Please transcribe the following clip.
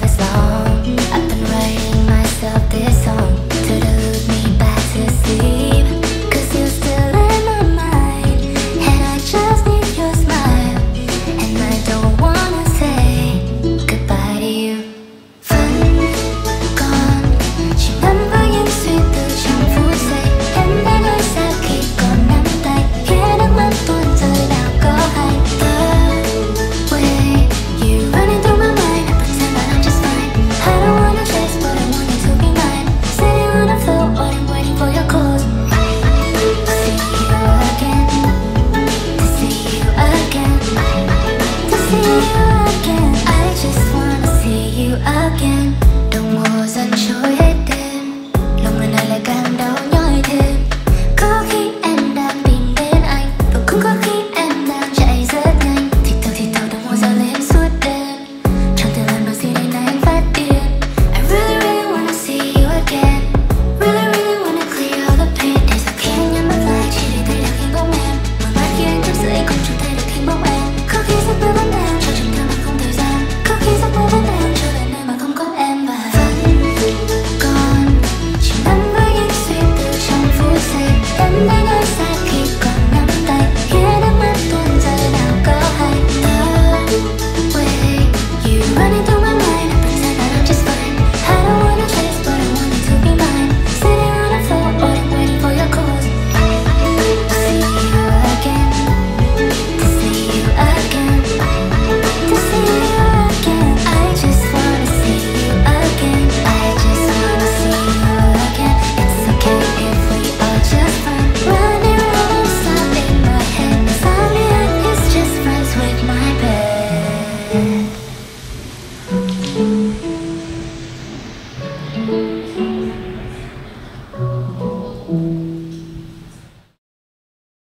this love. Mm-hmm.